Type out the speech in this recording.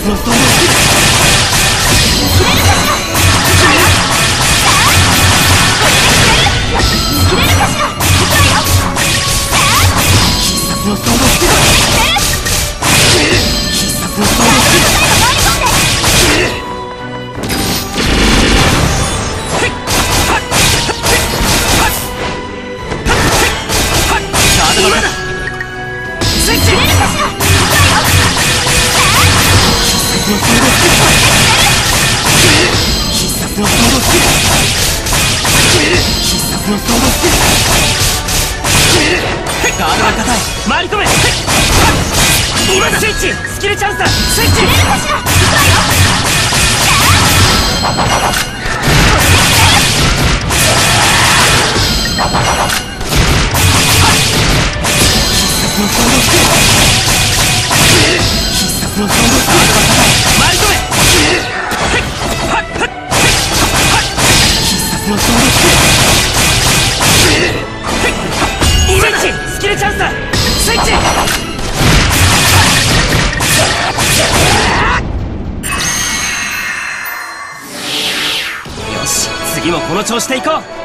スの存在必殺のスキルガードが硬い回り込め今だスイッチスキルチャンスだスイッチ必殺のソー次もこの調子でいこう。